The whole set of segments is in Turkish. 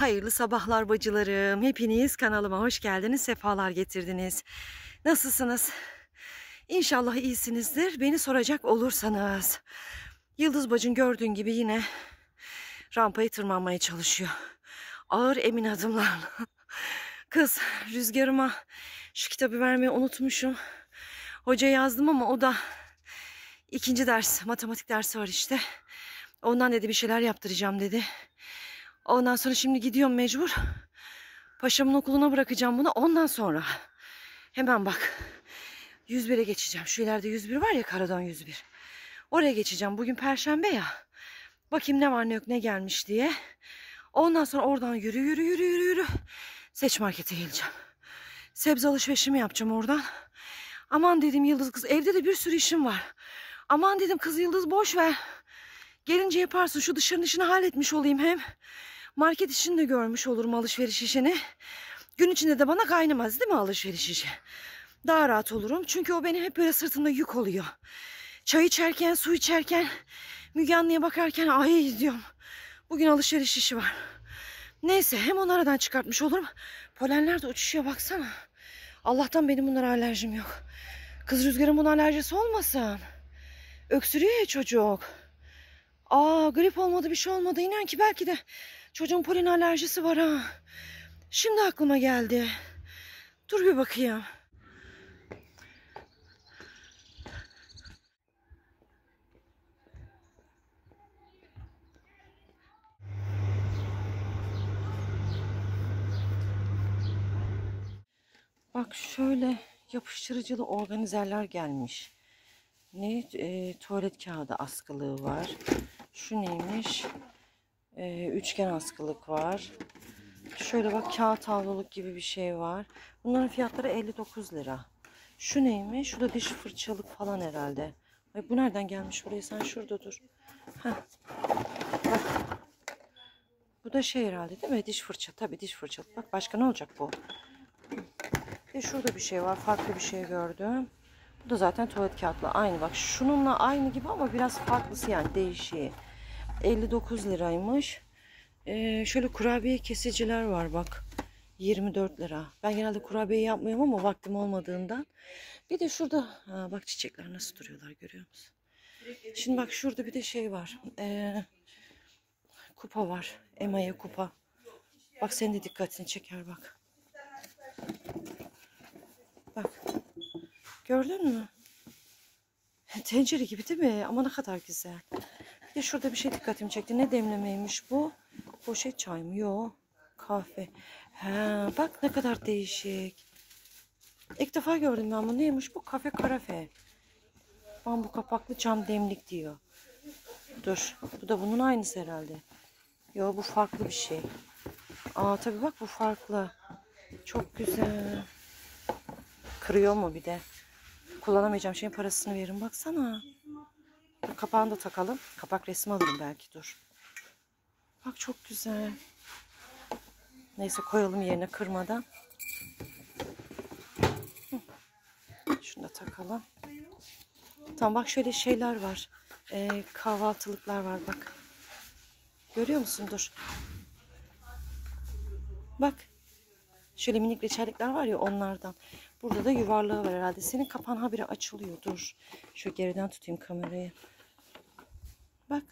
Hayırlı sabahlar bacılarım. Hepiniz kanalıma hoş geldiniz. Sefalar getirdiniz. Nasılsınız? İnşallah iyisinizdir. Beni soracak olursanız. Yıldız bacın gördüğün gibi yine rampayı tırmanmaya çalışıyor. Ağır emin adımlarla. Kız rüzgarıma şu kitabı vermeyi unutmuşum. Hoca yazdım ama o da ikinci ders, matematik dersi var işte. Ondan dedi bir şeyler yaptıracağım dedi. Ondan sonra şimdi gidiyorum mecbur. Paşamın okuluna bırakacağım bunu. Ondan sonra hemen bak 101'e geçeceğim. Şu ileride 101 var ya Karadon 101. Oraya geçeceğim. Bugün perşembe ya. Bakayım ne var ne yok ne gelmiş diye. Ondan sonra oradan yürü yürü yürü yürü yürü. Seç markete geleceğim. Sebze alışverişimi yapacağım oradan. Aman dedim Yıldız kız evde de bir sürü işim var. Aman dedim kız Yıldız boş ver. Gelince yaparsın şu dışarının işini halletmiş olayım hem. Market işini de görmüş olurum alışveriş işini. Gün içinde de bana kaynamaz değil mi alışveriş işi? Daha rahat olurum. Çünkü o benim hep böyle sırtımda yük oluyor. Çay içerken, su içerken, Müge Anlı'ya bakarken ay diyorum. Bugün alışveriş işi var. Neyse hem onu aradan çıkartmış olurum. Polenler de uçuşuyor baksana. Allah'tan benim bunlara alerjim yok. Kız rüzgarın buna alerjisi olmasın. Öksürüyor ya çocuk. Aa grip olmadı bir şey olmadı. İnan ki belki de çocuğun polen alerjisi var ha. Şimdi aklıma geldi. Dur bir bakayım. Bak şöyle yapıştırıcılı organizerler gelmiş. Ne? E, tuvalet kağıdı askılığı var. Şu neymiş? E, üçgen askılık var. Şöyle bak kağıt havluluk gibi bir şey var. Bunların fiyatları 59 lira. Şu neymiş? Şu da diş fırçalık falan herhalde. Ay bu nereden gelmiş buraya? Sen şurada dur. Heh. Bak. Bu da şey herhalde değil mi? Diş fırça. Tabii diş fırçalık. Bak başka ne olacak bu? De şurada bir şey var. Farklı bir şey gördüm. Bu da zaten tuvalet kağıtlı. Aynı bak. Şununla aynı gibi ama biraz farklısı yani değişiği. 59 liraymış. Ee, şöyle kurabiye kesiciler var bak. 24 lira. Ben genelde kurabiye yapmıyorum ama vaktim olmadığından. Bir de şurada ha, bak çiçekler nasıl duruyorlar görüyor musun? Şimdi bak şurada bir de şey var. Ee, kupa var. Emaye kupa. Bak senin de dikkatini çeker bak. Bak. Gördün mü? Tencere gibi değil mi? Ama ne kadar güzel. De şurada bir şey dikkatimi çekti. Ne demlemeymiş bu? Poşet çay mı? Yok. Kahve. Ha, bak ne kadar değişik. İlk defa gördüm ben bunu. Neymiş bu? Kafe karafe. Bambu kapaklı cam demlik diyor. Dur. Bu da bunun aynısı herhalde. Yo bu farklı bir şey. Aa tabii bak bu farklı. Çok güzel. Kırıyor mu bir de? Kullanamayacağım şeyin parasını verin. Baksana. Kapağını da takalım. Kapak resmi alırım belki dur. Bak çok güzel. Neyse koyalım yerine kırmadan. Şunu da takalım. Tamam bak şöyle şeyler var. Ee, kahvaltılıklar var bak. Görüyor musun? Dur. Bak. Şöyle minik reçellikler var ya onlardan. Burada da yuvarlığı var herhalde. Senin kapan habire açılıyor. Dur. Şu geriden tutayım kamerayı. Bak.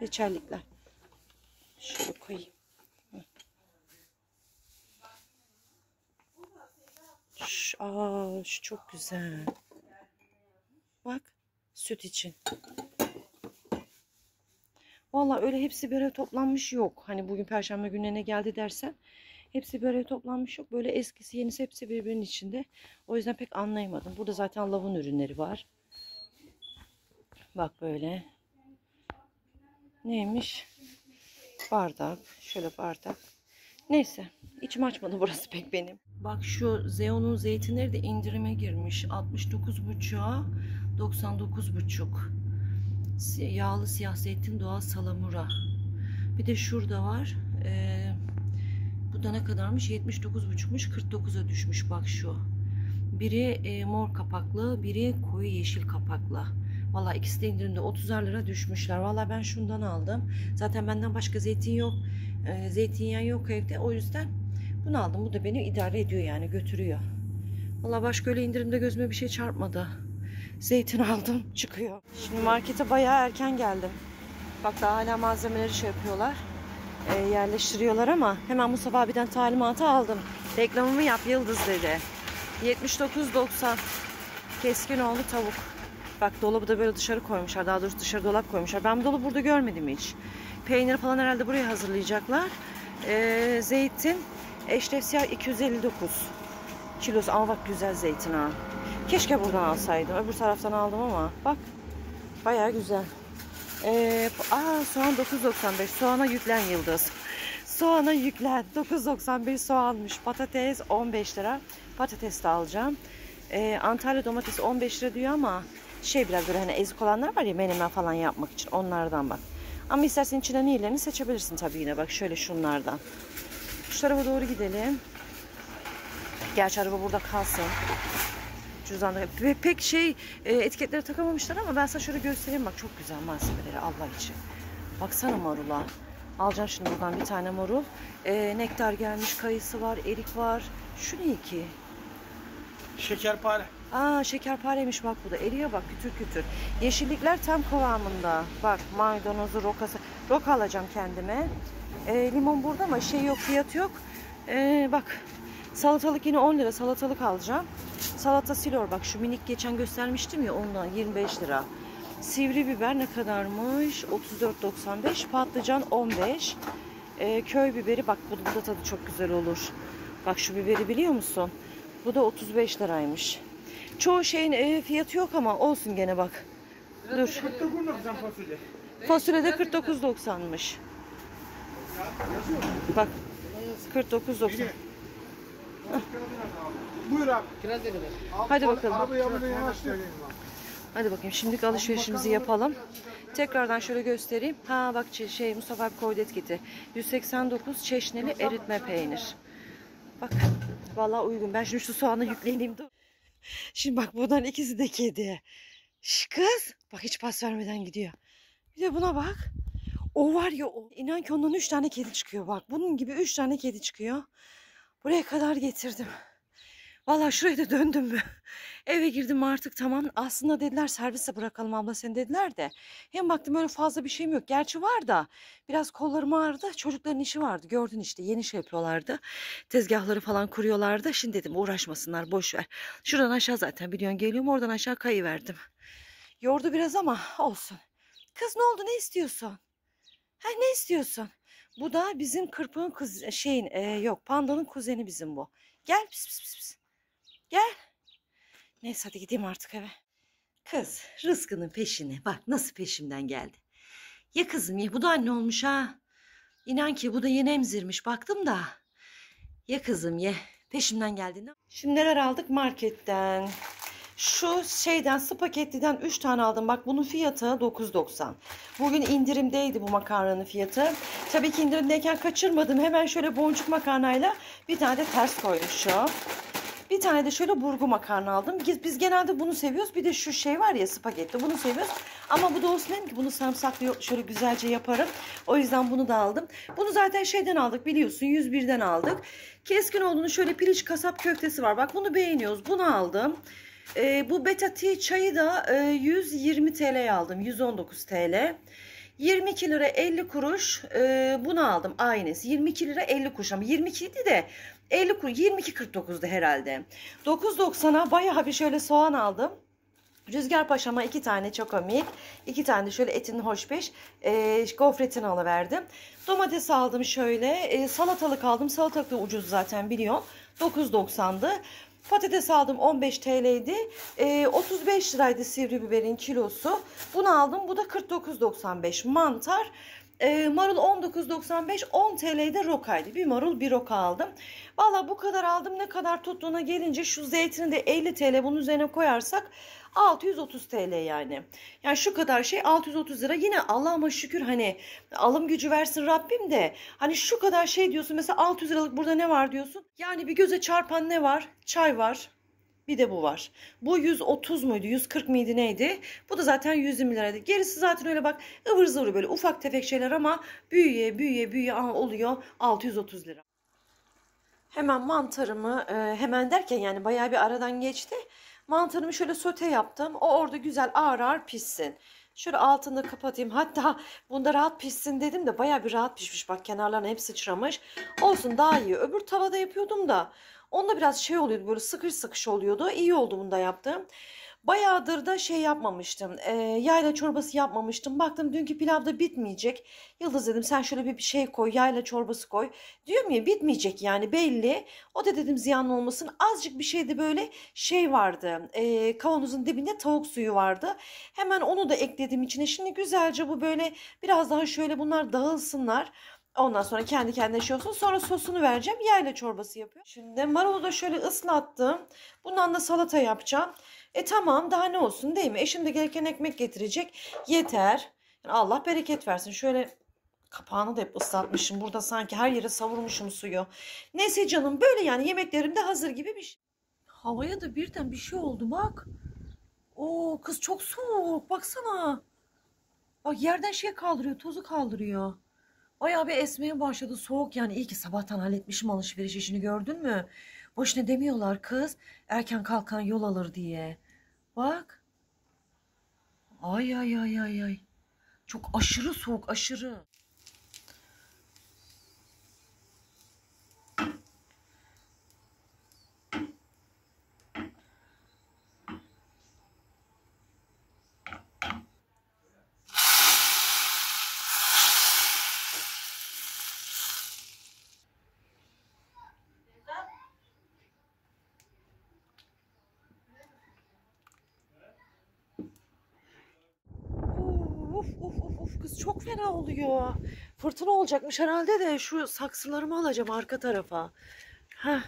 Reçellikler. Şöyle koyayım. Şu, aa, şu çok güzel. Bak. Süt için. Valla öyle hepsi bir araya toplanmış yok. Hani bugün perşembe gününe geldi dersen. Hepsi araya toplanmış yok. Böyle eskisi yenisi hepsi birbirinin içinde. O yüzden pek anlayamadım. Burada zaten lavun ürünleri var. Bak böyle. Neymiş? Bardak. Şöyle bardak. Neyse. İçim açmadı burası pek benim. Bak şu Zeon'un zeytinleri de indirime girmiş. 69,5'a 99,5. Yağlı siyah zeytin doğal salamura. Bir de şurada var. Ee, bu da ne kadarmış? 79,5'muş. 49'a düşmüş bak şu. Biri e, mor kapaklı, biri koyu yeşil kapaklı. Valla ikisi de indirimde 30'ar lira düşmüşler. Valla ben şundan aldım. Zaten benden başka zeytin yok. Ee, zeytinyağı yok evde. O yüzden bunu aldım. Bu da beni idare ediyor yani götürüyor. Valla başka öyle indirimde gözüme bir şey çarpmadı. Zeytin aldım çıkıyor. Şimdi markete bayağı erken geldim. Bak daha hala malzemeleri şey yapıyorlar. E, yerleştiriyorlar ama hemen Mustafa abiden talimatı aldım. Reklamımı yap Yıldız dedi. 79.90 keskin oğlu tavuk. Bak dolabı da böyle dışarı koymuşlar. Daha doğrusu dışarı dolap koymuşlar. Ben bu dolabı burada görmedim hiç. Peynir falan herhalde buraya hazırlayacaklar. Ee, zeytin eşref siyah 259 kilosu. Ama bak güzel zeytin ha. Keşke buradan alsaydım. Öbür taraftan aldım ama bak bayağı güzel. Ee, aa, soğan 9.95. Soğana yüklen Yıldız. Soğana yüklen. 9.91 soğanmış. Patates 15 lira. Patates de alacağım. Ee, Antalya domatesi 15 lira diyor ama şey biraz böyle hani ezik olanlar var ya menemen falan yapmak için onlardan bak. Ama istersen içinden iyilerini seçebilirsin tabii yine bak şöyle şunlardan. Şu tarafa doğru gidelim. Gerçi araba burada kalsın. Cüzdanda Pe- pek şey e, etiketleri takamamışlar ama ben sana şöyle göstereyim bak çok güzel malzemeleri Allah için. Baksana marula. Alacağım şimdi buradan bir tane marul. E, nektar gelmiş, kayısı var, erik var. Şu ne ki? Şekerpare. Aa şekerpareymiş bak bu da. Eriyor bak kütür kütür. Yeşillikler tam kıvamında. Bak maydanozu, rokası. Roka alacağım kendime. E, limon burada ama şey yok, fiyatı yok. E, bak salatalık yine 10 lira salatalık alacağım. Salata silor bak şu minik geçen göstermiştim ya ondan 25 lira. Sivri biber ne kadarmış? 34.95. Patlıcan 15. E, köy biberi bak bu, bu da tadı çok güzel olur. Bak şu biberi biliyor musun? Bu da 35 liraymış. Çoğu şeyin e, fiyatı yok ama olsun gene bak. Dur. 49.90 fasulye. Fasulye de 49.90'mış. Bak 49.90. Buyur abi. Hadi bakalım. Araba yanına yanaştır. Hadi bakayım şimdilik alışverişimizi yapalım. Tekrardan şöyle göstereyim. Ha bak şey- Mustafa abi koydu etiketi. 189 çeşnili eritme peynir. Bak vallahi uygun. Ben şimdi şu soğanı yükleyeyim. Dur. Şimdi bak buradan ikisi de kedi. Şş kız. Bak hiç pas vermeden gidiyor. Bir de buna bak. O var ya o. İnan ki ondan üç tane kedi çıkıyor bak. Bunun gibi üç tane kedi çıkıyor. Buraya kadar getirdim. Vallahi şuraya da döndüm mü? Eve girdim artık tamam. Aslında dediler servise bırakalım abla sen dediler de. Hem baktım öyle fazla bir şeyim yok. Gerçi var da biraz kollarım ağrıdı. Çocukların işi vardı. Gördün işte yeni şey yapıyorlardı. Tezgahları falan kuruyorlardı. Şimdi dedim uğraşmasınlar boş ver. Şuradan aşağı zaten biliyorsun geliyorum. Oradan aşağı kayıverdim. Yordu biraz ama olsun. Kız ne oldu ne istiyorsun? Ha ne istiyorsun? Bu da bizim kırpığın kız şeyin e, yok pandanın kuzeni bizim bu. Gel pis pis pis. Gel. Neyse hadi gideyim artık eve. Kız rızkının peşine bak nasıl peşimden geldi. Ya kızım ya bu da anne olmuş ha. İnan ki bu da yeni emzirmiş baktım da. Ya kızım ye peşimden geldi. Şimdi neler aldık marketten. Şu şeyden spagettiden 3 tane aldım. Bak bunun fiyatı 9.90. Bugün indirimdeydi bu makarnanın fiyatı. Tabii ki indirimdeyken kaçırmadım. Hemen şöyle boncuk makarnayla bir tane de ters koymuşum. Bir tane de şöyle burgu makarna aldım. Biz, biz genelde bunu seviyoruz. Bir de şu şey var ya spagetti bunu seviyoruz. Ama bu da olsun dedim ki bunu sarımsaklı şöyle güzelce yaparım. O yüzden bunu da aldım. Bunu zaten şeyden aldık biliyorsun 101'den aldık. Keskin olduğunu şöyle piliç kasap köftesi var. Bak bunu beğeniyoruz. Bunu aldım. Ee, bu Beta Tea çayı da e, 120 TL'ye aldım. 119 TL. 22 lira 50 kuruş e, bunu aldım aynısı. 22 lira 50 kuruş ama 22 idi de 50 kuruş 22.49'du herhalde. 9.90'a bayağı bir şöyle soğan aldım. Rüzgar Paşa'ma iki tane çok komik. iki tane şöyle etin hoşbeş. E, gofretini alıverdim. Domates aldım şöyle. E, salatalık aldım. Salatalık da ucuz zaten biliyorum. 9.90'dı. Patates aldım 15 TL'ydi. E, 35 liraydı sivri biberin kilosu. Bunu aldım. Bu da 49.95. Mantar. E, marul 19.95 10 TL'de rokaydı. Bir marul bir roka aldım. Valla bu kadar aldım. Ne kadar tuttuğuna gelince şu zeytini de 50 TL bunun üzerine koyarsak 630 TL yani. Yani şu kadar şey 630 lira. Yine Allah'ıma şükür hani alım gücü versin Rabbim de. Hani şu kadar şey diyorsun mesela 600 liralık burada ne var diyorsun. Yani bir göze çarpan ne var? Çay var. Bir de bu var. Bu 130 muydu? 140 mıydı neydi? Bu da zaten 120 liraydı. Gerisi zaten öyle bak ıvır zıvır böyle ufak tefek şeyler ama büyüye büyüye büyüye aha oluyor 630 lira. Hemen mantarımı e, hemen derken yani bayağı bir aradan geçti. Mantarımı şöyle sote yaptım. O orada güzel ağır ağır pişsin. Şöyle altını kapatayım. Hatta bunda rahat pişsin dedim de bayağı bir rahat pişmiş. Bak kenarlarına hep sıçramış. Olsun daha iyi. Öbür tavada yapıyordum da onda biraz şey oluyordu böyle sıkış sıkış oluyordu. İyi oldu bunda yaptım. Bayağıdır da şey yapmamıştım. E, yayla çorbası yapmamıştım. Baktım dünkü pilav da bitmeyecek. Yıldız dedim sen şöyle bir şey koy. Yayla çorbası koy. Diyorum ya bitmeyecek yani belli. O da dedim ziyan olmasın. Azıcık bir şeydi böyle şey vardı. E, kavanozun dibinde tavuk suyu vardı. Hemen onu da ekledim içine. Şimdi güzelce bu böyle biraz daha şöyle bunlar dağılsınlar. Ondan sonra kendi kendine şey olsun. Sonra sosunu vereceğim. Yayla çorbası yapıyorum. Şimdi marulu da şöyle ıslattım. Bundan da salata yapacağım. E tamam daha ne olsun değil mi? Eşim de gereken ekmek getirecek. Yeter. Yani Allah bereket versin. Şöyle kapağını da hep ıslatmışım. Burada sanki her yere savurmuşum suyu. Neyse canım böyle yani yemeklerim de hazır gibi bir şey. Havaya da birden bir şey oldu bak. Oo kız çok soğuk baksana. Bak yerden şey kaldırıyor tozu kaldırıyor. Bayağı bir esmeye başladı soğuk yani iyi ki sabahtan halletmişim alışveriş işini gördün mü? Boşuna demiyorlar kız erken kalkan yol alır diye. Bak. Ay ay ay ay ay. Çok aşırı soğuk aşırı. Of of of of kız çok fena oluyor. Fırtına olacakmış herhalde de şu saksılarımı alacağım arka tarafa. Heh.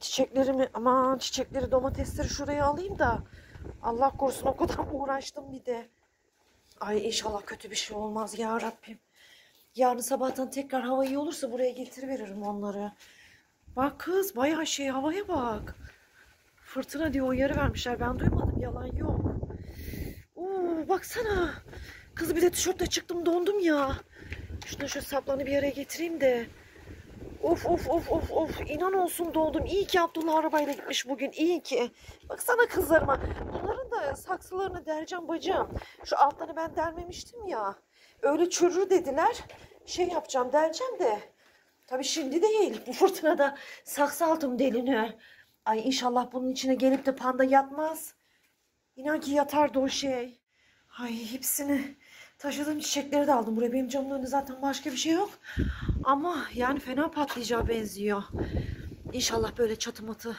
Çiçeklerimi aman çiçekleri domatesleri şuraya alayım da Allah korusun o kadar uğraştım bir de. Ay inşallah kötü bir şey olmaz ya Rabbim. Yarın sabahtan tekrar hava iyi olursa buraya getiriveririm onları. Bak kız bayağı şey havaya bak. Fırtına diye uyarı vermişler ben duymadım yalan yok. Oo baksana. Kız bir de tişörtle çıktım dondum ya. Şuna şu saplarını bir yere getireyim de. Of of of of of inan olsun dondum. İyi ki Abdullah arabayla gitmiş bugün iyi ki. Baksana kızlarıma. Bunların da saksılarını dereceğim bacım. Şu altlarını ben delmemiştim ya. Öyle çürür dediler. Şey yapacağım deleceğim de. Tabii şimdi değil. Bu fırtınada saksı aldım delini. Ay inşallah bunun içine gelip de panda yatmaz. İnan ki yatardı o şey. Ay hepsini taşıdığım çiçekleri de aldım buraya. Benim camın önünde zaten başka bir şey yok. Ama yani fena patlayacağı benziyor. İnşallah böyle çatı matı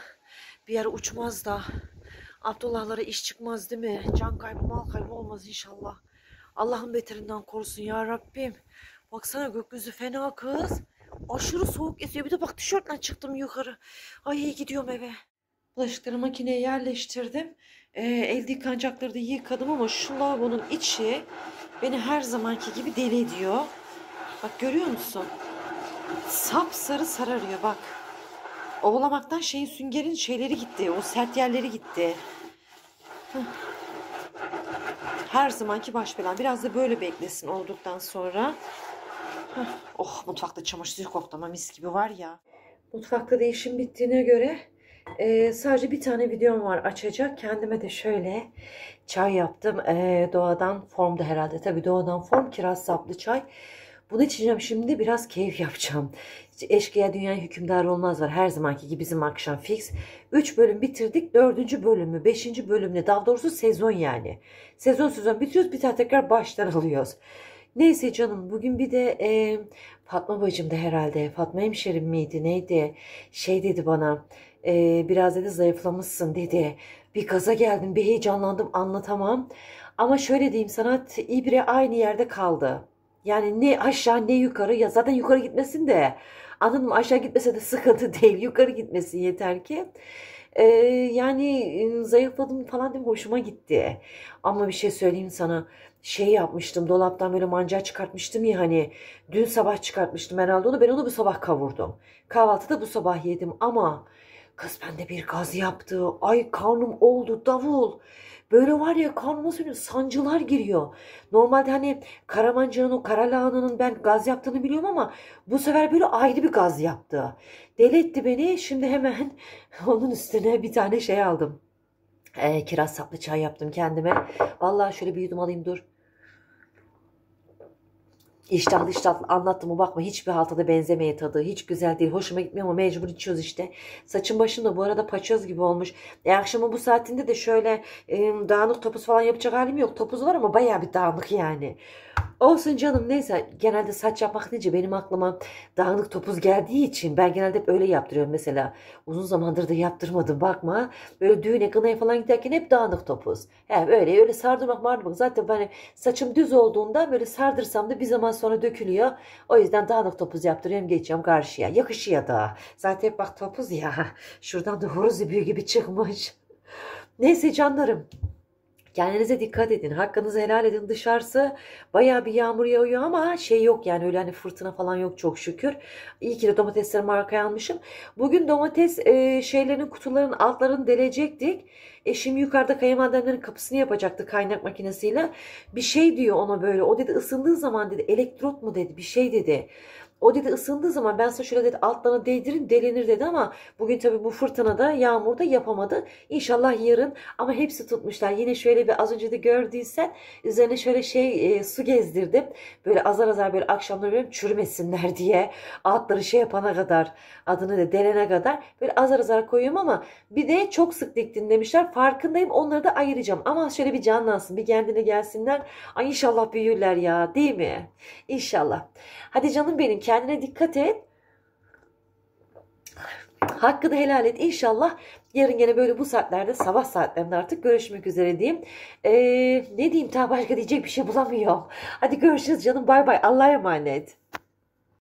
bir yere uçmaz da. Abdullahlara iş çıkmaz değil mi? Can kaybı mal kaybı olmaz inşallah. Allah'ın beterinden korusun ya Rabbim. Baksana gökyüzü fena kız. Aşırı soğuk esiyor. Bir de bak tişörtle çıktım yukarı. Ay iyi gidiyorum eve. Bulaşıkları makineye yerleştirdim. Ee, elde yıkanacakları da yıkadım ama şu lavabonun içi beni her zamanki gibi deli ediyor. Bak görüyor musun? Sap sarı sararıyor bak. Ovalamaktan şeyin süngerin şeyleri gitti. O sert yerleri gitti. Her zamanki baş belam. Biraz da böyle beklesin olduktan sonra. Oh mutfakta çamaşır koklama mis gibi var ya. Mutfakta da işim bittiğine göre ee, sadece bir tane videom var açacak. Kendime de şöyle çay yaptım. Ee, doğadan formda herhalde. Tabii doğadan form kiraz saplı çay. Bunu içeceğim şimdi biraz keyif yapacağım. Eşkıya dünya hükümdarı olmaz var. Her zamanki gibi bizim akşam fix. 3 bölüm bitirdik. 4. bölümü 5. bölümle daha doğrusu sezon yani. Sezon sezon bitiriyoruz. Bir daha tekrar baştan alıyoruz. Neyse canım bugün bir de e, Fatma bacım da herhalde Fatma hemşerim miydi neydi şey dedi bana e, biraz dedi zayıflamışsın dedi. Bir gaza geldim bir heyecanlandım anlatamam. Ama şöyle diyeyim sana ibre aynı yerde kaldı. Yani ne aşağı ne yukarı ya zaten yukarı gitmesin de anladın mı aşağı gitmese de sıkıntı değil yukarı gitmesin yeter ki. Ee, yani zayıfladım falan değil mi hoşuma gitti. Ama bir şey söyleyeyim sana şey yapmıştım dolaptan böyle mancar çıkartmıştım ya hani dün sabah çıkartmıştım herhalde onu ben onu bu sabah kavurdum. Kahvaltıda bu sabah yedim ama Kız bende bir gaz yaptı. Ay karnım oldu davul. Böyle var ya karnıma söyleyeyim sancılar giriyor. Normalde hani Karamanca'nın o kara lahananın ben gaz yaptığını biliyorum ama bu sefer böyle ayrı bir gaz yaptı. Deli etti beni. Şimdi hemen onun üstüne bir tane şey aldım. Ee, kiraz saplı çay yaptım kendime. Vallahi şöyle bir yudum alayım dur. İştahlı iştahlı anlattım mı bakma hiçbir haltada benzemeye tadı. Hiç güzel değil. Hoşuma gitmiyor ama mecbur içiyoruz işte. Saçım başım da bu arada paçoz gibi olmuş. E akşamın bu saatinde de şöyle e, dağınık topuz falan yapacak halim yok. Topuz var ama bayağı bir dağınık yani. Olsun canım neyse genelde saç yapmak deyince benim aklıma dağınık topuz geldiği için ben genelde hep öyle yaptırıyorum mesela. Uzun zamandır da yaptırmadım bakma. Böyle düğüne kınaya falan giderken hep dağınık topuz. He öyle öyle sardırmak mardırmak zaten ben saçım düz olduğunda böyle sardırsam da bir zaman sonra dökülüyor. O yüzden dağınık topuz yaptırıyorum geçiyorum karşıya. Yakışıyor da. Zaten hep bak topuz ya. Şuradan da horoz ibiği gibi çıkmış. Neyse canlarım. Kendinize dikkat edin. Hakkınızı helal edin. Dışarısı bayağı bir yağmur yağıyor ama şey yok yani öyle hani fırtına falan yok çok şükür. İyi ki de domateslerimi arkaya almışım. Bugün domates e, şeylerin kutuların altlarını delecektik. Eşim yukarıda kayınvalidemlerin kapısını yapacaktı kaynak makinesiyle. Bir şey diyor ona böyle. O dedi ısındığı zaman dedi elektrot mu dedi bir şey dedi. O dedi ısındığı zaman ben size şöyle dedi altlarına değdirin delinir dedi ama bugün tabii bu fırtınada yağmurda yapamadı. İnşallah yarın ama hepsi tutmuşlar. Yine şöyle bir az önce de gördüysen üzerine şöyle şey e, su gezdirdim. Böyle azar azar böyle akşamları böyle çürümesinler diye altları şey yapana kadar adını da delene kadar böyle azar azar koyuyorum ama bir de çok sık diktin demişler. Farkındayım onları da ayıracağım ama şöyle bir canlansın bir kendine gelsinler. Ay inşallah büyürler ya değil mi? İnşallah. Hadi canım benim kendine dikkat et. Hakkını helal et inşallah. Yarın gene böyle bu saatlerde sabah saatlerinde artık görüşmek üzere diyeyim. Ee, ne diyeyim daha başka diyecek bir şey bulamıyorum. Hadi görüşürüz canım bay bay Allah'a emanet.